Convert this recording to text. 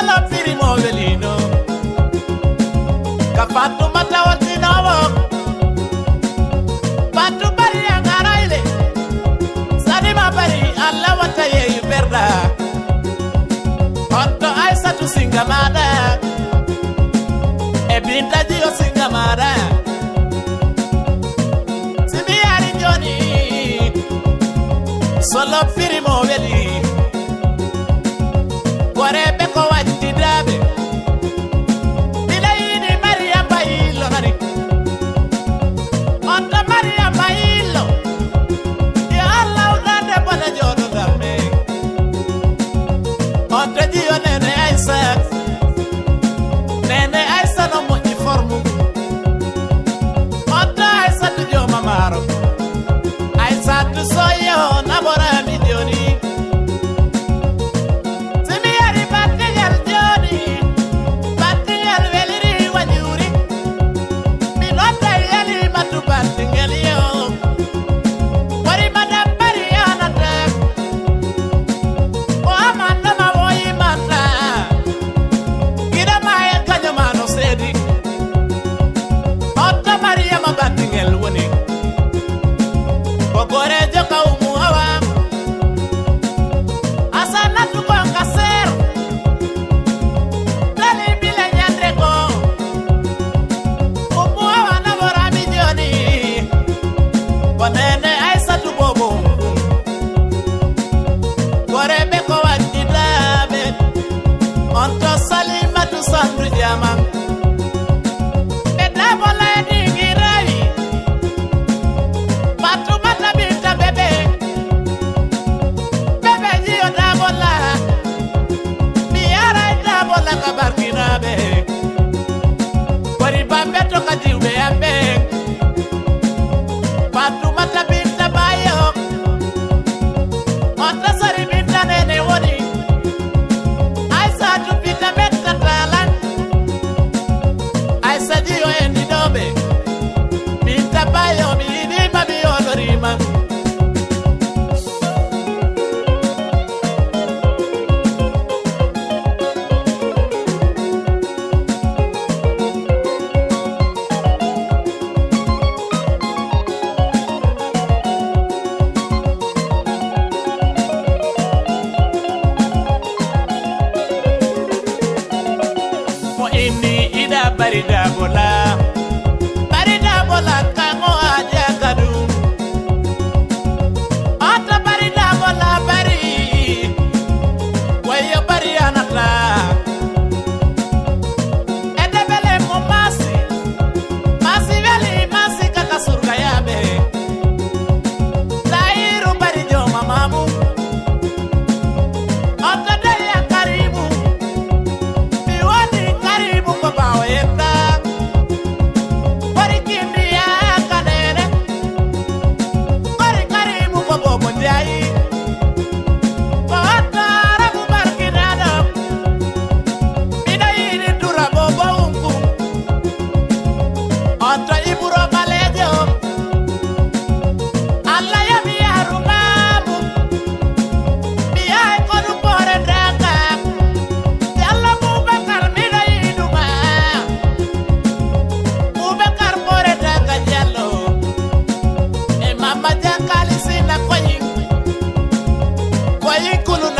wala piri movelino kapatu matawa wok, patu bari angaraile sanima bari alla wata ye berda hotto aisa tu singamada e binta jiyo singamada sibiyari joni. Solo piri mo Sandri man. Nikulu